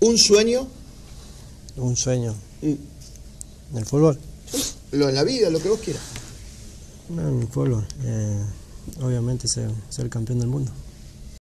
¿Un sueño? Un sueño. Mm. ¿En el fútbol? Lo en la vida, lo que vos quieras. No, en el fútbol. Eh, obviamente ser, ser campeón del mundo.